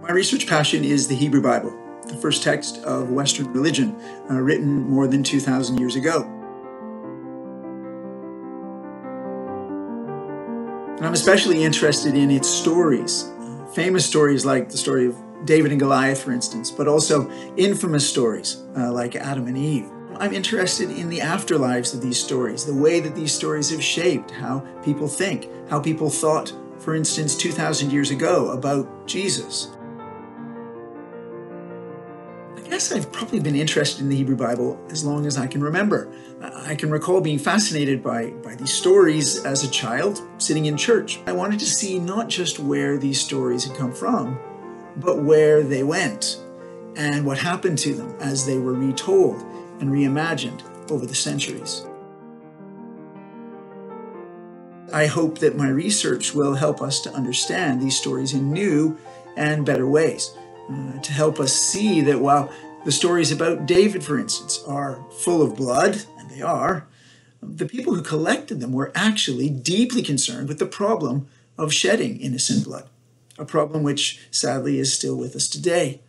My research passion is the Hebrew Bible, the first text of Western religion, uh, written more than 2,000 years ago. And I'm especially interested in its stories, uh, famous stories like the story of David and Goliath, for instance, but also infamous stories uh, like Adam and Eve. I'm interested in the afterlives of these stories, the way that these stories have shaped how people think, how people thought, for instance, 2,000 years ago about Jesus. I guess I've probably been interested in the Hebrew Bible as long as I can remember. I can recall being fascinated by, by these stories as a child, sitting in church. I wanted to see not just where these stories had come from, but where they went and what happened to them as they were retold and reimagined over the centuries. I hope that my research will help us to understand these stories in new and better ways, uh, to help us see that while the stories about David, for instance, are full of blood, and they are, the people who collected them were actually deeply concerned with the problem of shedding innocent blood, a problem which sadly is still with us today.